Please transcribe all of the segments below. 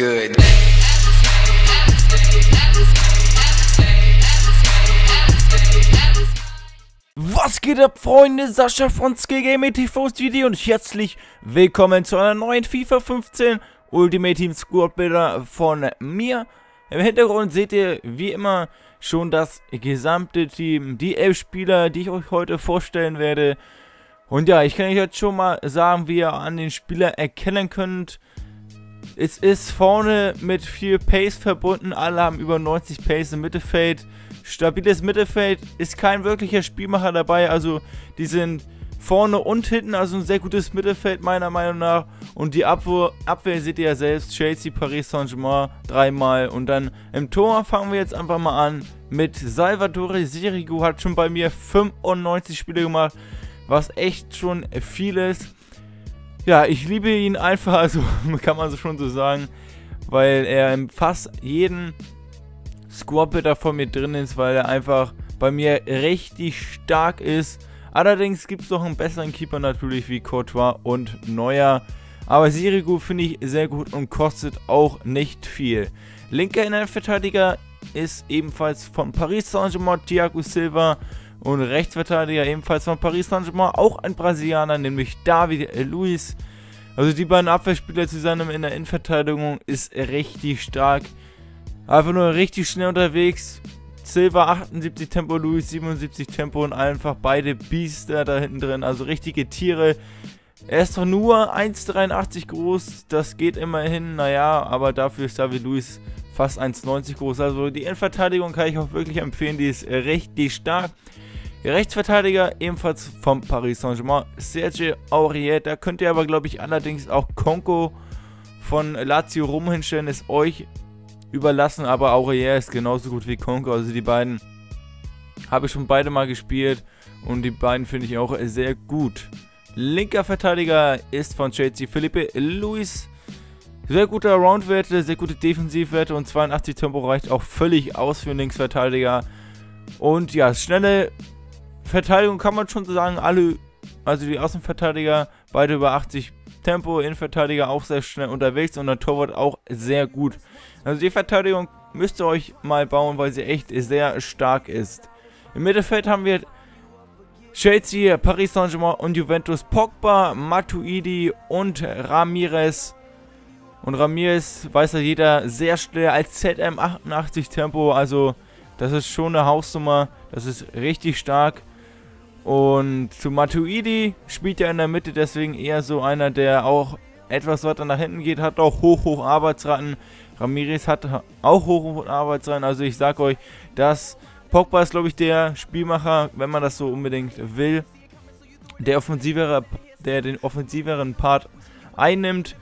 good. Was geht ab, Freunde? Sascha von Skillgame TVs Video und herzlich willkommen zu einer neuen FIFA 15 Ultimate Team Squad Bilder von mir. Im Hintergrund seht ihr wie immer schon das gesamte Team, die elf Spieler, die ich euch heute vorstellen werde. Und ja, ich kann euch jetzt schon mal sagen, wie ihr an den Spieler erkennen könnt. Es ist vorne mit viel Pace verbunden, alle haben über 90 Pace im Mittelfeld. Stabiles Mittelfeld ist kein wirklicher Spielmacher dabei, also die sind vorne und hinten, also ein sehr gutes Mittelfeld meiner Meinung nach. Und die Abwehr, Abwehr seht ihr ja selbst, Chelsea, Paris Saint-Germain dreimal. Und dann im Tor fangen wir jetzt einfach mal an mit Salvatore Sirigu, hat schon bei mir 95 Spiele gemacht, was echt schon viel ist. Ja, ich liebe ihn einfach, also kann man so schon so sagen, weil er in fast jeden Squad-Bitter von mir drin ist, weil er einfach bei mir richtig stark ist. Allerdings gibt es noch einen besseren Keeper natürlich wie Courtois und Neuer. Aber Sirigu finde ich sehr gut und kostet auch nicht viel. Linker Innenverteidiger ist ebenfalls von Paris Saint-Germain Thiago Silva und Rechtsverteidiger ebenfalls von Paris Saint-Germain auch ein Brasilianer, nämlich David Luiz. Also die beiden Abwehrspieler zusammen in der Innenverteidigung ist richtig stark. Einfach nur richtig schnell unterwegs. Silver 78 Tempo, Luis 77 Tempo und einfach beide Biester da hinten drin. Also richtige Tiere. Er ist doch nur 1,83 groß. Das geht immerhin, naja, aber dafür ist David Luis fast 1,90 groß. Also die Innenverteidigung kann ich auch wirklich empfehlen. Die ist richtig stark. Rechtsverteidiger ebenfalls vom Paris Saint-Germain, Sergio Aurier. Da könnt ihr aber, glaube ich, allerdings auch Konko von Lazio Rom hinstellen. Ist euch überlassen, aber Aurier ist genauso gut wie Konko. Also die beiden habe ich schon beide mal gespielt und die beiden finde ich auch sehr gut. Linker Verteidiger ist von Chelsea Felipe Luis. Sehr gute Roundwerte, sehr gute Defensivwerte und 82 Tempo reicht auch völlig aus für einen Linksverteidiger. Und ja, schnelle Verteidigung kann man schon sagen, alle, also die Außenverteidiger, beide über 80 Tempo, Innenverteidiger auch sehr schnell unterwegs und der Torwart auch sehr gut. Also die Verteidigung müsst ihr euch mal bauen, weil sie echt sehr stark ist. Im Mittelfeld haben wir Chelsea, Paris Saint-Germain und Juventus, Pogba, Matuidi und Ramirez. Und Ramirez weiß ja jeder sehr schnell als ZM 88 Tempo, also das ist schon eine Hausnummer, das ist richtig stark. Und zu Matuidi spielt er in der Mitte, deswegen eher so einer, der auch etwas weiter nach hinten geht, hat auch hoch, hoch Arbeitsraten. Ramirez hat auch hoch, hoch Arbeitsraten. Also ich sag euch, dass Pogba ist, glaube ich, der Spielmacher, wenn man das so unbedingt will, der offensivere, der den offensiveren Part einnimmt.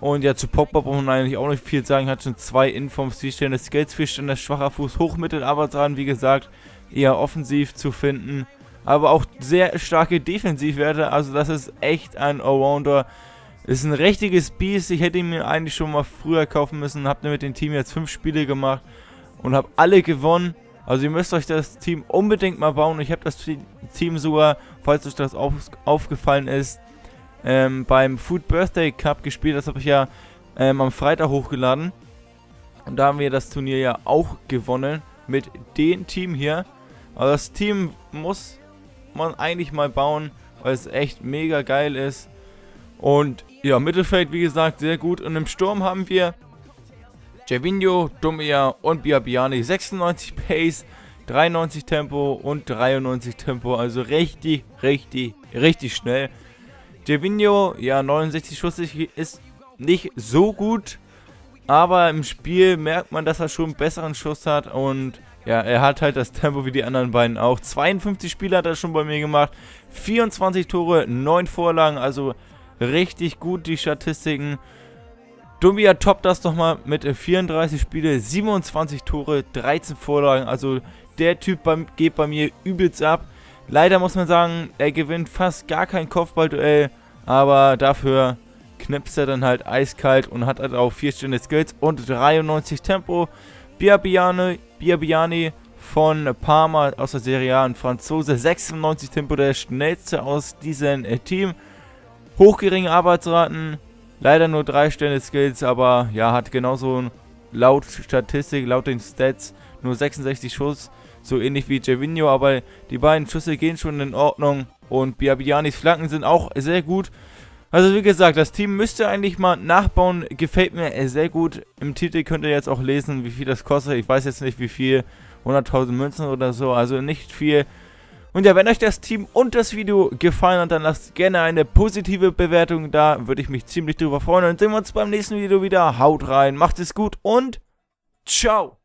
Und ja, zu Pogba braucht man eigentlich auch nicht viel sagen. Hat schon zwei Informs, vier Sterne Skills, vier Sterne schwacher Fuß, Hochmittel, Arbeitsraten, wie gesagt, eher offensiv zu finden aber auch sehr starke Defensivwerte. Also das ist echt ein Allrounder. Ist ein richtiges Biest. Ich hätte ihn mir eigentlich schon mal früher kaufen müssen. Ihr mit dem Team jetzt fünf Spiele gemacht und habe alle gewonnen. Also ihr müsst euch das Team unbedingt mal bauen. Ich habe das Team sogar, falls euch das auf, aufgefallen ist, ähm, beim Food Birthday Cup gespielt. Das habe ich ja ähm, am Freitag hochgeladen. Und da haben wir das Turnier ja auch gewonnen mit dem Team hier. Aber das Team muss man eigentlich mal bauen, weil es echt mega geil ist. Und ja, Mittelfeld, wie gesagt, sehr gut. Und im Sturm haben wir Gervinho, Dumia und Biabiani. 96 Pace, 93 Tempo und 93 Tempo. Also richtig, richtig, richtig schnell. Gervinho, ja, 69 Schuss ist nicht so gut. Aber im Spiel merkt man, dass er schon einen besseren Schuss hat. Und ja, er hat halt das Tempo wie die anderen beiden auch. 52 Spiele hat er schon bei mir gemacht. 24 Tore, 9 Vorlagen. Also richtig gut die Statistiken. Dumbia toppt das nochmal mit 34 Spiele, 27 Tore, 13 Vorlagen. Also der Typ beim, geht bei mir übelst ab. Leider muss man sagen, er gewinnt fast gar kein Kopfballduell. Aber dafür knipst er dann halt eiskalt und hat halt auch 4 Stunden Skills und 93 Tempo. Biabiane Biabiani von Parma aus der Serie A, ein Franzose, 96 Tempo, der schnellste aus diesem äh, Team. Hochgeringe Arbeitsraten, Leider nur 3 Sterne Skills, aber ja, hat genauso laut Statistik, laut den Stats nur 66 Schuss. So ähnlich wie Gervinho, aber die beiden Schüsse gehen schon in Ordnung. Und Biabianis Flanken sind auch sehr gut. Also wie gesagt, das Team müsste eigentlich mal nachbauen. Gefällt mir sehr gut. Im Titel könnt ihr jetzt auch lesen, wie viel das kostet. Ich weiß jetzt nicht wie viel. 100.000 Münzen oder so. Also nicht viel. Und ja, wenn euch das Team und das Video gefallen hat, dann lasst gerne eine positive Bewertung da. Würde ich mich ziemlich drüber freuen. Und sehen wir uns beim nächsten Video wieder. Haut rein, macht es gut und ciao.